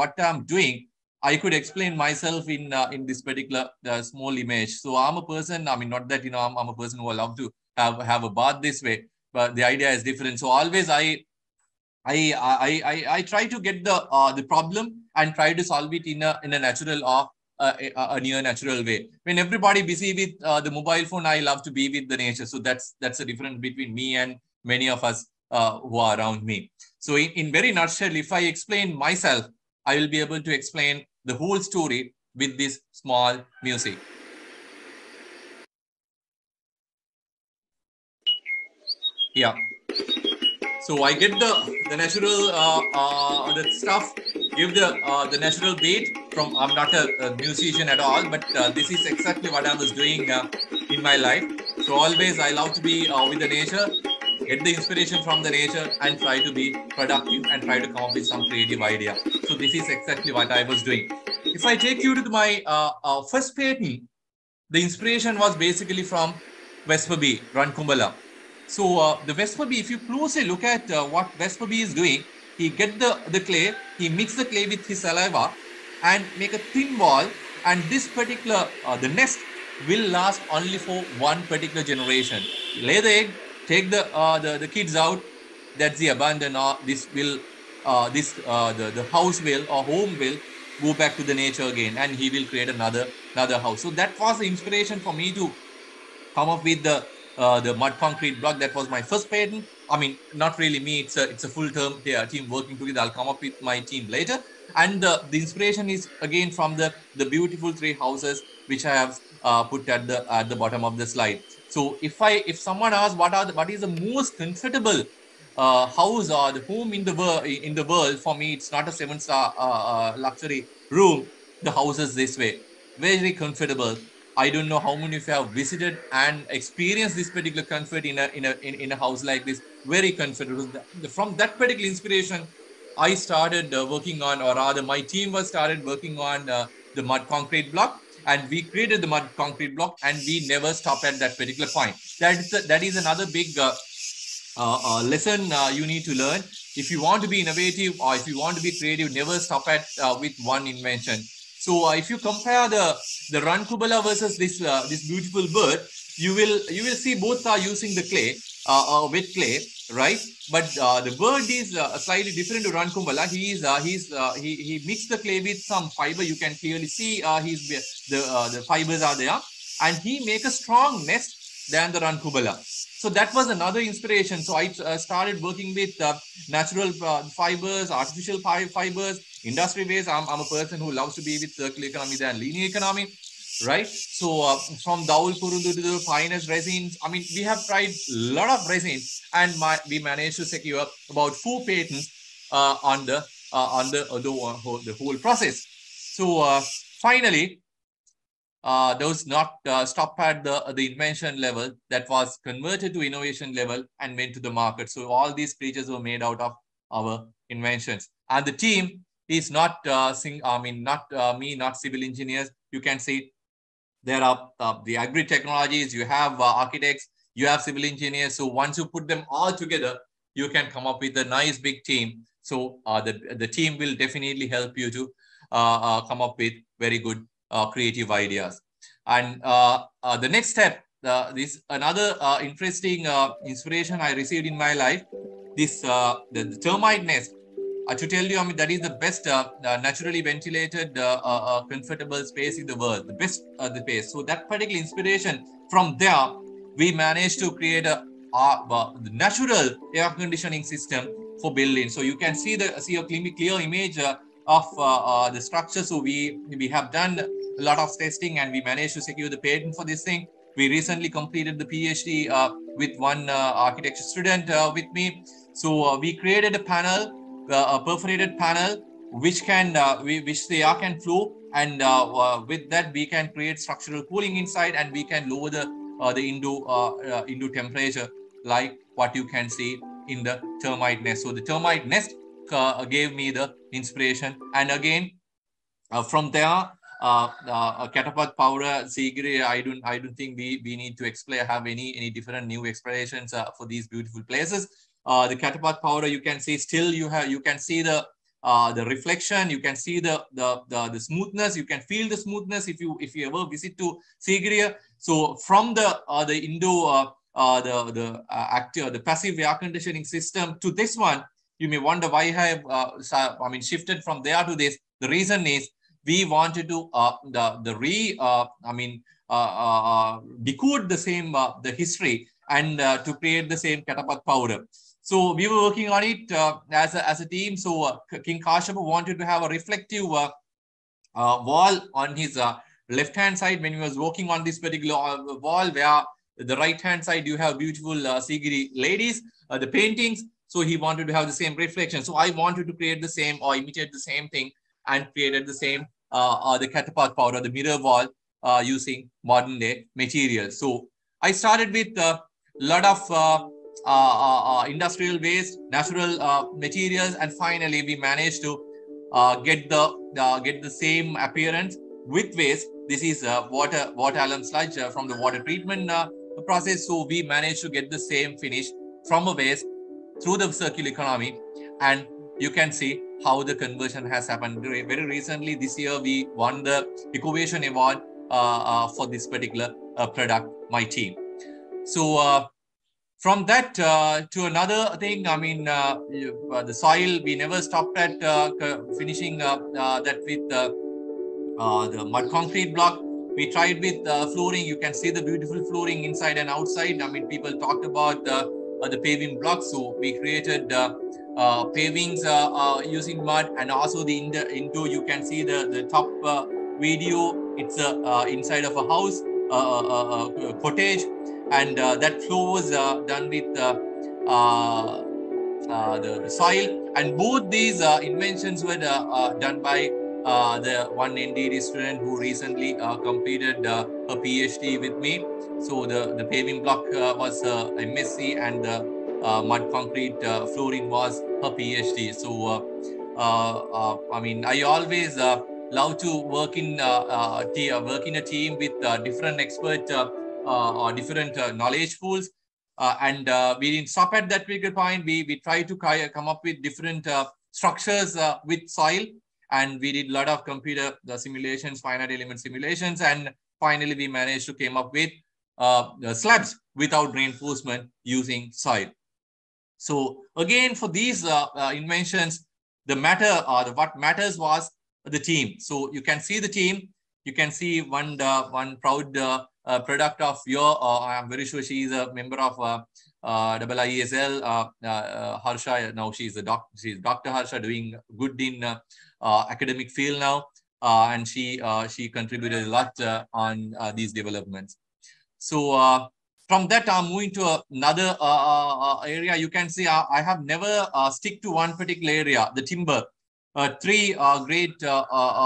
what I'm doing, I could explain myself in in this particular small image. So I'm a person. I mean, not that you know I'm, I'm a person who I love to have have a bath this way, but the idea is different. So always I I I I, I try to get the uh, the problem and try to solve it in a in a natural or uh, a, a near natural way. When everybody busy with uh, the mobile phone, I love to be with the nature. So that's that's the difference between me and many of us uh, who are around me. So in, in very nutshell, if I explain myself, I will be able to explain the whole story with this small music. Yeah. So I get the the natural uh, uh, the stuff, give the uh, the natural beat from. I'm not a, a musician at all, but uh, this is exactly what I was doing uh, in my life. So always I love to be uh, with the nature, get the inspiration from the nature, and try to be productive and try to come up with some creative idea. So this is exactly what I was doing. If I take you to my uh, uh, first painting, the inspiration was basically from Vespa bee, Run Kumbala. So uh, the Vespa bee, if you closely look at uh, what Vespa bee is doing, he get the, the clay, he mix the clay with his saliva and make a thin wall and this particular, uh, the nest will last only for one particular generation. Lay the egg, take the, uh, the, the kids out, that's the abandon or this will, uh, this, uh, the, the house will or home will go back to the nature again and he will create another, another house. So that was the inspiration for me to come up with the uh, the mud concrete block. That was my first patent. I mean, not really me. It's a it's a full term team working together. I'll come up with my team later. And uh, the inspiration is again from the the beautiful three houses which I have uh, put at the at the bottom of the slide. So if I if someone asks what are the, what is the most comfortable uh, house or the home in the world in the world for me, it's not a seven star uh, luxury room. The house is this way, very comfortable I don't know how many of you have visited and experienced this particular comfort in a in a in, in a house like this. Very comfortable. From that particular inspiration, I started uh, working on, or rather, my team was started working on uh, the mud concrete block, and we created the mud concrete block, and we never stopped at that particular point. That is a, that is another big uh, uh, uh lesson uh, you need to learn. If you want to be innovative or if you want to be creative, never stop at with one invention so uh, if you compare the the rankubala versus this uh, this beautiful bird, you will you will see both are using the clay, uh, uh wet clay, right? But uh, the bird is uh, slightly different to rankubala. He is he's he he mixed the clay with some fiber. You can clearly see he's the the fibers are there, and he make a strong nest than the rankubala. So that was another inspiration. So I started working with natural fibers, artificial fibers, industry based I'm, I'm a person who loves to be with circular economy than linear economy right so uh, from Daul Kurundu to the finest resins I mean we have tried a lot of resins and my, we managed to secure about four patents uh, on the uh, on the, uh, the, uh, the whole process so uh, finally uh, those not uh, stopped at the, the invention level that was converted to innovation level and went to the market. So all these creatures were made out of our inventions. And the team is not uh, sing, I mean, not uh, me, not civil engineers. You can see there are uh, the agri technologies, you have uh, architects, you have civil engineers. So once you put them all together, you can come up with a nice big team. So uh, the, the team will definitely help you to uh, come up with very good creative ideas. And the next step, this another interesting inspiration I received in my life, this the, the termite nest to tell you, I mean, that is the best uh, uh, naturally ventilated, comfortable space in the world, the best the space. So that particular inspiration from there, we managed to create a natural air conditioning system for building. So you can see the see a clear image of the structure. So we we have done a lot of testing and we managed to secure the patent for this thing. We recently completed the PhD uh, with one uh, architecture student uh, with me. So we created a panel a perforated panel which can uh, we, which the air can flow and uh, uh, with that we can create structural cooling inside and we can lower the the indoor indoor temperature like what you can see in the termite nest so the termite nest gave me the inspiration and again from there uh, uh, Catapath powder, Sigiri, I don't, I don't think we, we need to explain, have any, any different new explanations uh, for these beautiful places. Uh, the Catapath powder, you can see still you have, you can see the, uh, the reflection, you can see the, the, the, the, smoothness, you can feel the smoothness if you, if you ever visit to Sigiriya. So from the, uh, the Indo, uh, uh, the, the uh, active, the passive air conditioning system to this one, you may wonder why I have, I mean, shifted from there to this. The reason is we wanted to the the re I mean decode the same the history and to create the same Catapath powder. So we were working on it as a, as a team. So King Kashyapa wanted to have a reflective wall on his left hand side when he was working on this particular wall where the right hand side you have beautiful uh, Sigiri ladies, the paintings so he wanted to have the same reflection. So I wanted to create the same or imitate the same thing and created the same, uh, uh, the Catapath powder, the mirror wall uh, using modern day materials. So I started with a lot of uh, uh, uh, Uh, uh, uh, industrial waste, natural materials, and finally we managed to get the get the same appearance with waste. This is water water alum sludge from the water treatment process. So we managed to get the same finish from a waste through the circular economy and you can see how the conversion has happened very recently this year we won the Ecovation award uh, uh, for this particular uh, product my team so uh, from that uh, to another thing i mean uh, uh the soil we never stopped at uh, finishing up uh, that with the mud concrete block we tried with flooring you can see the beautiful flooring inside and outside i mean people talked about uh, the paving blocks. So we created uh, uh, pavings using mud and also the into you can see the, the top video. It's inside of a house, a cottage and that floor was done with uh, the, the, soil and both these uh, inventions were uh, done by the one NDT student who recently completed a PhD with me. So the, the paving block uh, was uh, MSc and the uh, mud concrete uh, flooring was her PhD. So, I mean, I always love to work in uh, work in a team with different expert or different knowledge pools. and we didn't stop at that particular point. We, we try to come up with different structures with soil and we did a lot of computer simulations, finite element simulations, and finally we managed to came up with uh, slabs without reinforcement using soil. So again, for these uh, uh, inventions, the matter or the, what matters was the team. So you can see the team. You can see one uh, one proud uh, uh, product of your. I'm very sure she is a member of uh, IIESL. Harsha. Now she's a doc. She's Dr. Harsha doing good in academic field now, and she she contributed a lot on these developments. So uh, from that, I'm moving to another uh, uh, uh area. You can see uh, I have never uh, stick to one particular area, the timber. three great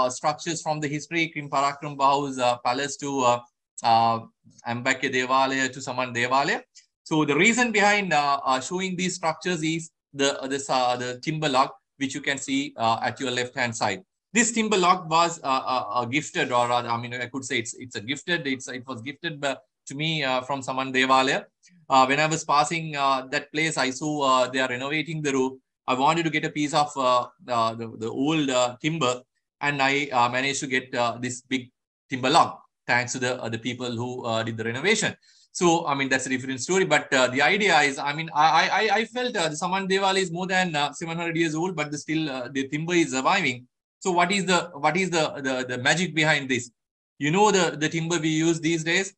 structures from the history, King Parakramabahu's palace to uh, Embekke Devalaya to Saman Devalaya. So the reason behind uh, uh, showing these structures is the, uh, this, the timber log, which you can see at your left-hand side this timber log was uh, uh, gifted or I mean, I could say it's it's a gifted, it's it was gifted to me uh, from Saman Devalaya. Uh, when I was passing uh, that place, I saw they are renovating the roof. I wanted to get a piece of the, the old timber and I managed to get this big timber log thanks to the, the people who did the renovation. So, I mean, that's a different story. But uh, the idea is, I mean, I I, I felt uh, Saman Deval is more than uh, 700 years old, but the still the timber is surviving. So, what is the what is the, the the magic behind this? You know the the timber we use these days.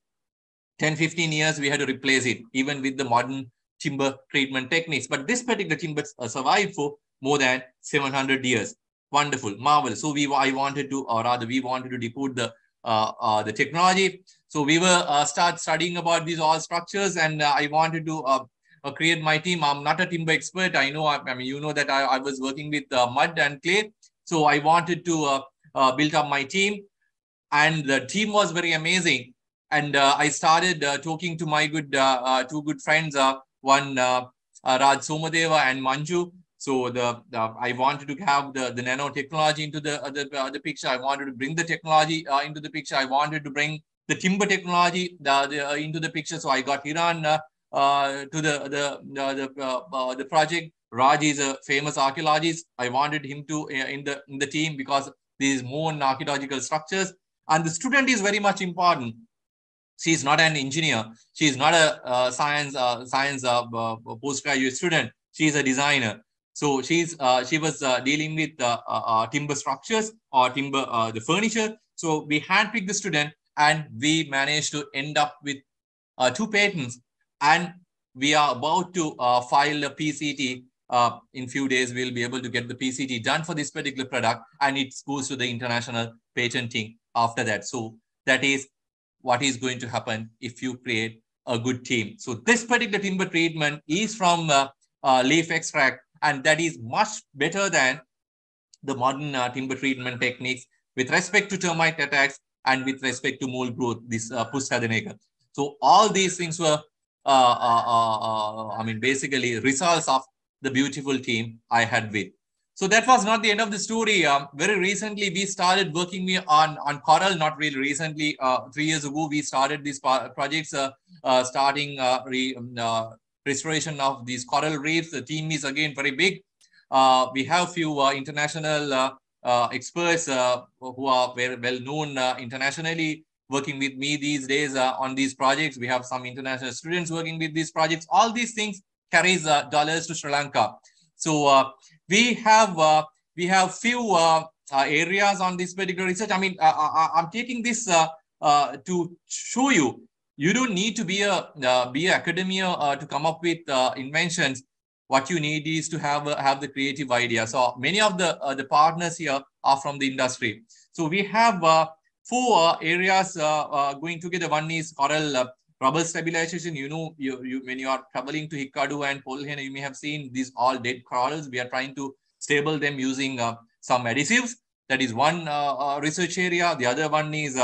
10, 15 years, we had to replace it, even with the modern timber treatment techniques. But this particular timber uh, survived for more than 700 years. Wonderful, marvelous. So we, I wanted to, or rather, we wanted to decode the uh, uh, the technology. So we were uh, start studying about these all structures, and uh, I wanted to uh, uh, create my team. I'm not a timber expert. I know. I, I mean, you know that I, I was working with mud and clay. So I wanted to build up my team, and the team was very amazing and uh, I started uh, talking to my good uh, two good friends, one Raj Somadeva and Manju. So the, the I wanted to have the, the nanotechnology into the, uh, the, uh, the picture. I wanted to bring the technology uh, into the picture. I wanted to bring the timber technology the, the, uh, into the picture. So I got Hiran uh, uh, to the the the, the project. Raj is a famous archaeologist. I wanted him to in the in the team because these more archaeological structures. And the student is very much important she is not an engineer. She is not a science science postgraduate student. She is a designer. So she's uh, she was uh, dealing with uh, timber structures or timber the furniture. So we handpicked the student and we managed to end up with two patents. And we are about to file a PCT uh, in few days we'll be able to get the PCT done for this particular product and it goes to the international patenting after that. So that is what is going to happen if you create a good team. So this particular timber treatment is from uh, uh, leaf extract, and that is much better than the modern uh, timber treatment techniques with respect to termite attacks and with respect to mold growth, this uh, So all these things were, uh, uh, uh, I mean, basically results of the beautiful team I had with. So that was not the end of the story. Um, very recently, we started working on, on Coral, not really recently. Uh, three years ago, we started these projects, uh, uh, starting uh, re, um, uh, restoration of these coral reefs. The team is again very big. Uh, we have few uh, international uh, uh, experts who are very well known internationally working with me these days on these projects. We have some international students working with these projects. All these things carries dollars to Sri Lanka. So uh, we have uh, we have few uh, areas on this particular research. I mean, I, am taking this to show you you don't need to be a uh, be academia uh, to come up with uh, inventions what you need is to have have the creative idea so many of the the partners here are from the industry so we have four areas going together one is coral rubble stabilization, you know, you, you when you are traveling to Hikkaduwa and Polhena, you may have seen these all dead corals. We are trying to stable them using uh, some adhesives. That is one uh, uh, research area. The other one is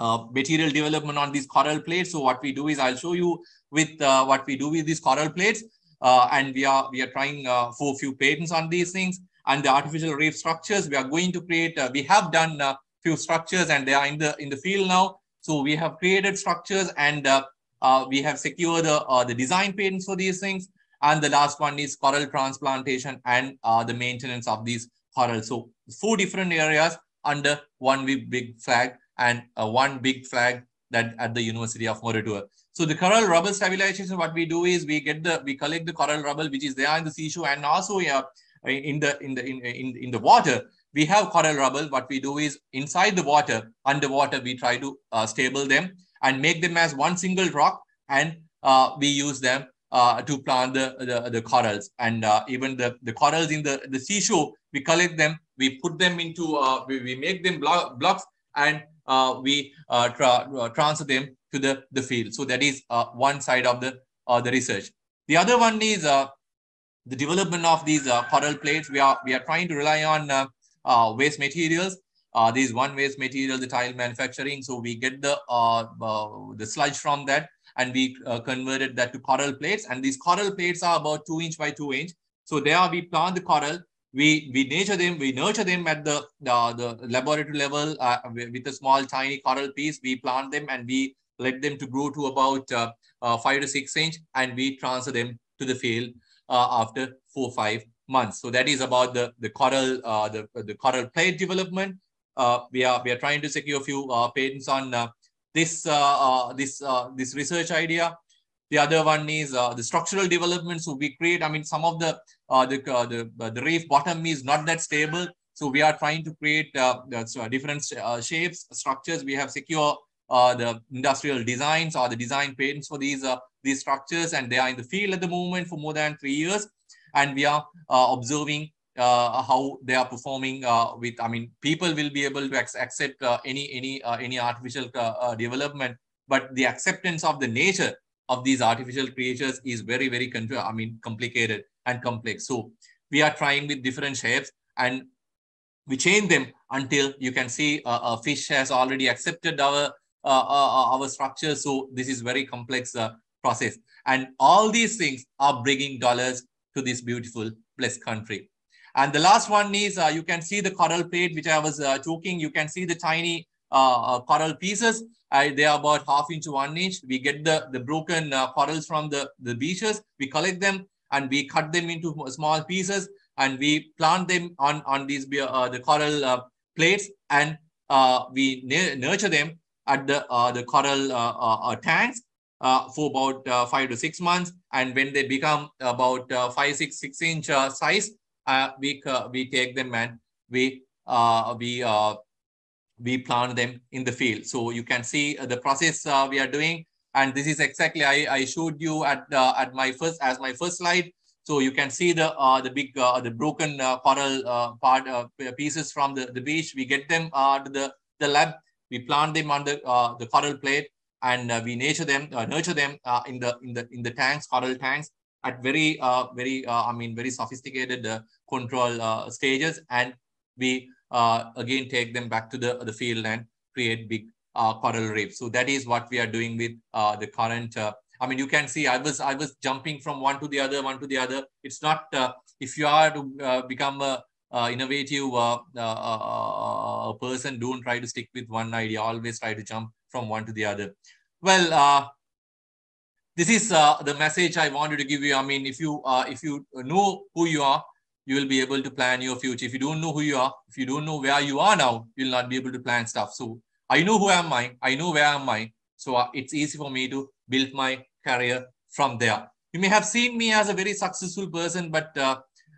uh, uh, material development on these coral plates. So what we do is I'll show you with uh, what we do with these coral plates. and we are we are trying for a few patents on these things. And the artificial reef structures, we are going to create, we have done few structures and they are in the in the field now so we have created structures and uh, uh, we have secured the, uh, the design patents for these things. And the last one is coral transplantation and uh, the maintenance of these corals. So four different areas under one big flag and one big flag that at the University of Moratuwa. So the coral rubble stabilization, what we do is we get the, we collect the coral rubble, which is there in the seashore and also uh, in the, in the, in, in, in the water we have coral rubble. What we do is inside the water, underwater, we try to uh, stable them and make them as one single rock. And uh, we use them uh, to plant the, the, the corals. And uh, even the, the corals in the, the seashore, we collect them, we put them into, uh, we, we make them blo blocks and we tra transfer them to the, the field. So that is one side of the, the research. The other one is the development of these coral plates. We are, we are trying to rely on uh, waste materials. Uh, this one waste material, the tile manufacturing. So we get the uh, uh, the sludge from that and we uh, converted that to coral plates. And these coral plates are about two inch by two inch. So there we plant the coral. We we nurture them. We nurture them at the the, laboratory level uh, with a small tiny coral piece. We plant them and we let them to grow to about uh, uh, five to six inch, and we transfer them to the field uh, after four five months. So that is about the the coral uh, the the coral plate development. We are we are trying to secure a few patents on this this this research idea. The other one is the structural development. So we create. I mean, some of the Uh, the uh, the uh, the reef bottom is not that stable. So we are trying to create different shapes, structures. We have secure the industrial designs or the design patents for these these structures, and they are in the field at the moment for more than three years and we are uh, observing uh, how they are performing uh, with i mean people will be able to accept any any any artificial development but the acceptance of the nature of these artificial creatures is very very i mean complicated and complex so we are trying with different shapes and we change them until you can see uh, a fish has already accepted our uh, uh, our structure so this is very complex process and all these things are bringing dollars to this beautiful blessed country. And the last one is uh, you can see the coral plate, which I was uh, talking. You can see the tiny uh, uh Uh, uh, coral pieces. they are about half inch to one inch. We get the, the broken uh, corals from the, the beaches. We collect them and we cut them into small pieces and we plant them on, on these uh, uh the coral plates and we nurture them at the, the coral tanks uh, for about uh, five to six months. And when they become about uh, five, six, six inch size, we we take them and we we we plant them in the field. So you can see the process we are doing. And this is exactly I, I showed you at at my first as my first slide. So you can see the uh, the big uh, the broken uh, coral part pieces from the, the beach. We get them to the the lab. We plant them on the the coral plate and uh, we nurture them, uh, nurture them uh, in the in the in the tanks, coral tanks, at very very I mean very sophisticated control stages, and we again take them back to the the field and create big coral reefs. So that is what we are doing with the current. I mean, you can see I was I was jumping from one to the other, one to the other. It's not if you are to become a uh, innovative uh, uh, person don't try to stick with one idea always try to jump from one to the other. Well, uh, this is uh, the message I wanted to give you. I mean, if you uh, if you know who you are, you will be able to plan your future. If you don't know who you are, if you don't know where you are now, you'll not be able to plan stuff. So I know who am I. I know where I am I. So uh, it's easy for me to build my career from there. You may have seen me as a very successful person, but uh,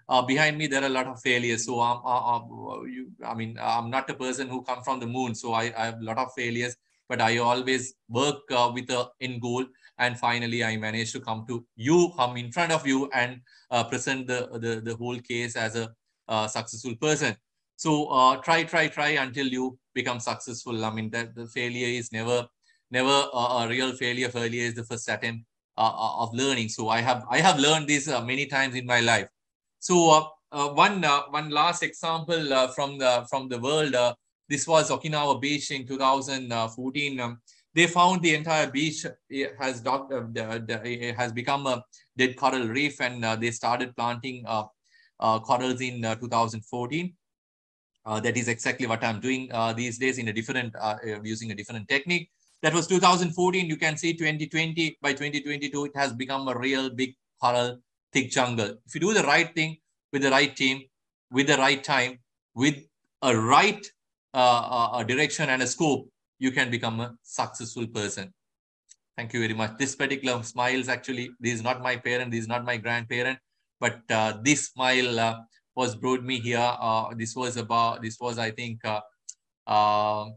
uh, behind me there are a lot of failures. So I'm, uh, uh, you, I mean, I'm not a person who come from the moon. So I, I have a lot of failures but I always work with a end goal. And finally, I managed to come to you, come in front of you and uh, present the, the, the whole case as a uh, successful person. So uh, try, try, try until you become successful. I mean, that the failure is never, never a real failure. Failure is the first attempt uh, uh, of learning. So I have, I have learned this many times in my life. So one, one last example from the, from the world, this was Okinawa Beach in 2014. Um, they found the entire beach has uh, has become a dead coral reef, and uh, they started planting uh, uh corals in uh, 2014. Uh, that is exactly what I'm doing these days in a different using a different technique. That was 2014. You can see 2020 by 2022 it has become a real big coral thick jungle. If you do the right thing with the right team, with the right time, with a right uh, a direction and a scope, you can become a successful person. Thank you very much. This particular smile is actually, this is not my parent, this is not my grandparent, but uh, this smile uh, was brought me here. Uh, this was about, this was, I think, uh, uh,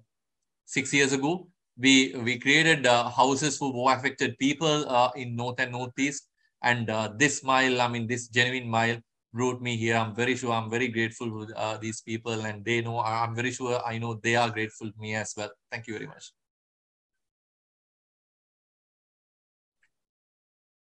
six years ago. We, we created houses for war affected people in North and Northeast. And this smile, I mean, this genuine smile brought me here. I'm very sure I'm very grateful to uh, these people and they know, I'm very sure I know they are grateful to me as well. Thank you very much.